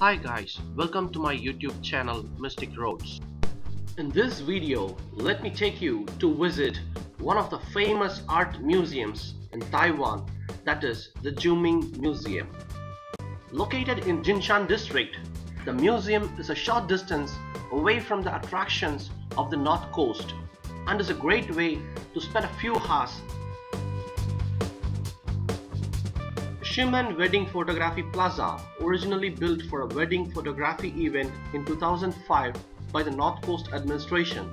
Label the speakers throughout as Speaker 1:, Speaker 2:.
Speaker 1: Hi guys, welcome to my YouTube channel Mystic Roads. In this video, let me take you to visit one of the famous art museums in Taiwan that is the Juming Museum. Located in Jinshan district, the museum is a short distance away from the attractions of the north coast and is a great way to spend a few hours Shimen Wedding Photography Plaza, originally built for a wedding photography event in 2005 by the North Coast Administration,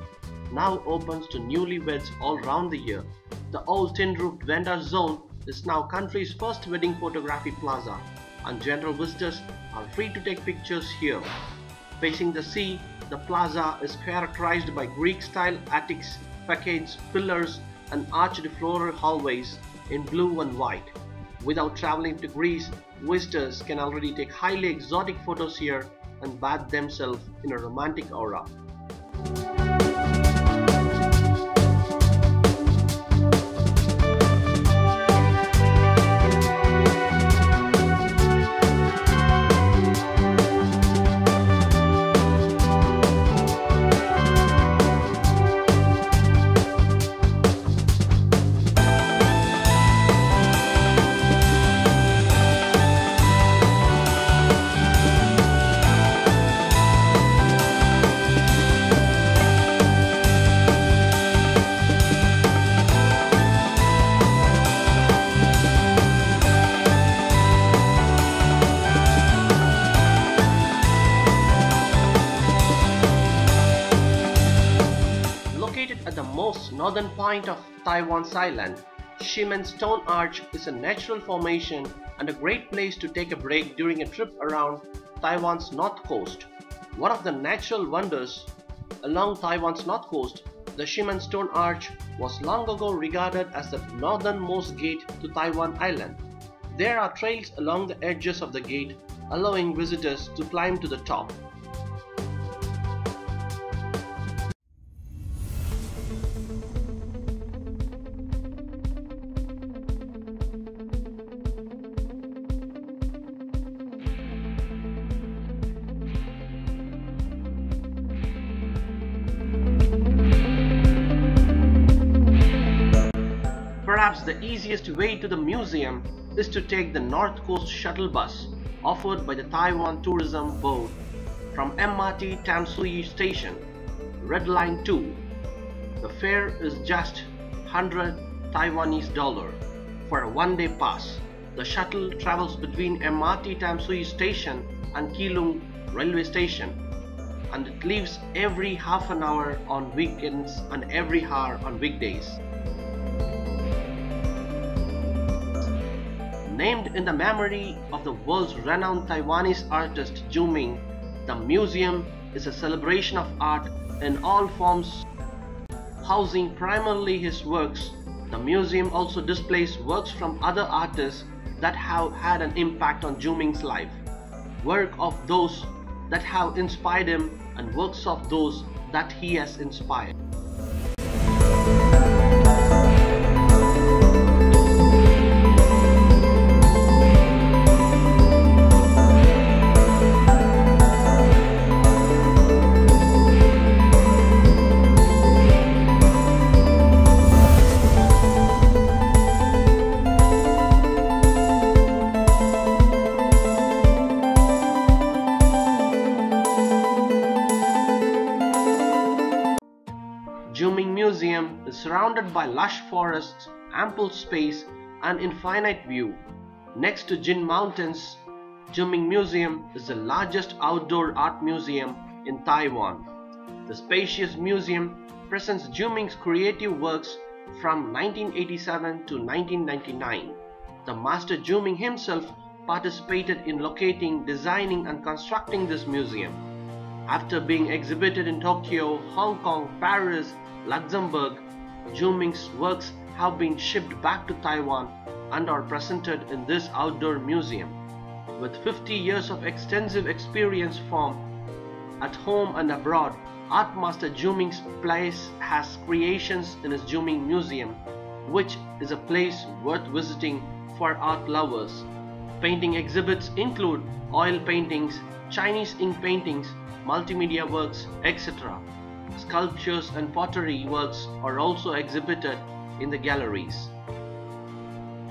Speaker 1: now opens to newlyweds all round the year. The old tin-roofed vendor zone is now country's first wedding photography plaza and general visitors are free to take pictures here. Facing the sea, the plaza is characterized by Greek-style attics, facades, pillars and arched floral hallways in blue and white. Without traveling to Greece, visitors can already take highly exotic photos here and bathe themselves in a romantic aura. Point of Taiwan's island, Shimen Stone Arch is a natural formation and a great place to take a break during a trip around Taiwan's north coast. One of the natural wonders along Taiwan's north coast, the Shimen Stone Arch was long ago regarded as the northernmost gate to Taiwan Island. There are trails along the edges of the gate allowing visitors to climb to the top. Perhaps the easiest way to the museum is to take the North Coast Shuttle Bus offered by the Taiwan Tourism Board from MRT Tamsui Station, Red Line 2. The fare is just 100 Taiwanese dollar for a one-day pass. The shuttle travels between MRT Tamsui Station and Keelung Railway Station and it leaves every half an hour on weekends and every hour on weekdays. Named in the memory of the world's renowned Taiwanese artist Zhu Ming, the museum is a celebration of art in all forms, housing primarily his works. The museum also displays works from other artists that have had an impact on Zhu Ming's life, work of those that have inspired him, and works of those that he has inspired. Is surrounded by lush forests, ample space, and infinite view. Next to Jin Mountains, Juming Museum is the largest outdoor art museum in Taiwan. The spacious museum presents Zhuming's creative works from 1987 to 1999. The master Zhuming himself participated in locating, designing, and constructing this museum. After being exhibited in Tokyo, Hong Kong, Paris, Luxembourg, Zhu Ming's works have been shipped back to Taiwan and are presented in this outdoor museum. With 50 years of extensive experience from at home and abroad, Art Master Zhu Ming's place has creations in his Juming Museum, which is a place worth visiting for art lovers. Painting exhibits include oil paintings, Chinese ink paintings, multimedia works, etc. Sculptures and pottery works are also exhibited in the galleries.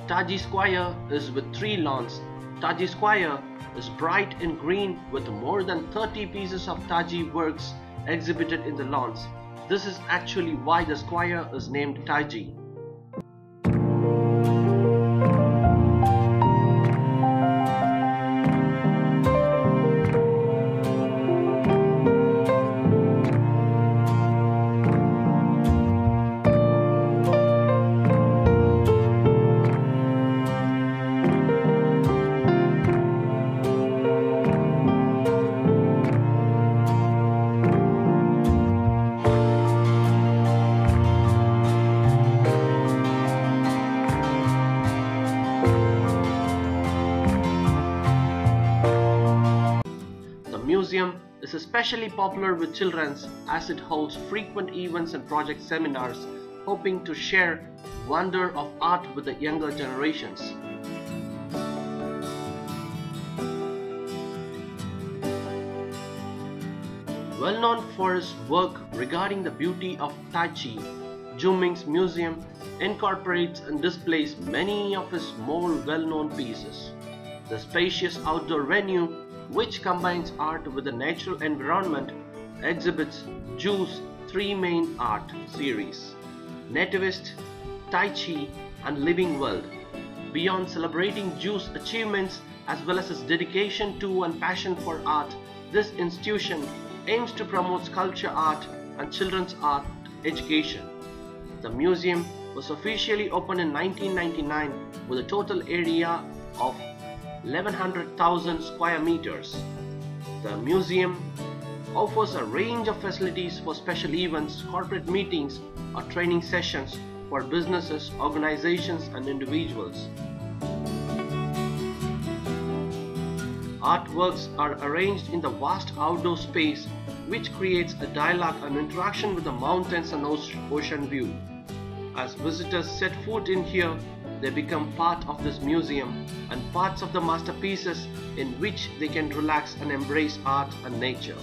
Speaker 1: Taji Square is with three lawns. Taji Square is bright in green with more than 30 pieces of Taji works exhibited in the lawns. This is actually why the square is named Taji. Is especially popular with children as it holds frequent events and project seminars hoping to share wonder of art with the younger generations. Well known for his work regarding the beauty of Tai Chi, Zhu Museum incorporates and displays many of his more well-known pieces. The spacious outdoor venue, which combines art with the natural environment, exhibits Zhu's three main art series Nativist, Tai Chi, and Living World. Beyond celebrating Zhu's achievements as well as his dedication to and passion for art, this institution aims to promote sculpture art and children's art education. The museum was officially opened in 1999 with a total area of 1100,000 square meters. The museum offers a range of facilities for special events, corporate meetings, or training sessions for businesses, organizations, and individuals. Artworks are arranged in the vast outdoor space which creates a dialogue and interaction with the mountains and ocean view. As visitors set foot in here, they become part of this museum and parts of the masterpieces in which they can relax and embrace art and nature.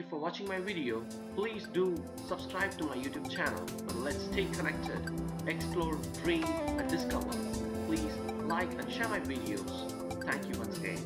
Speaker 1: you for watching my video. Please do subscribe to my YouTube channel And let's stay connected, explore, dream and discover. Please like and share my videos. Thank you once again.